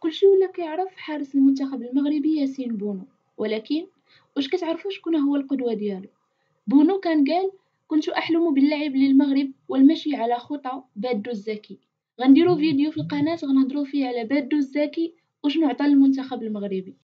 كلشي ولا كيعرف حارس المنتخب المغربي ياسين بونو. ولكن واش كتعرفوا شكون هو القدوة ديالو؟ بونو كان قال كنت أحلم باللعب للمغرب والمشي على خطى بادو الزاكي. غنديرو فيديو في القناة غنهضرو فيه على بادو الزاكي وشنو عطى المنتخب المغربي.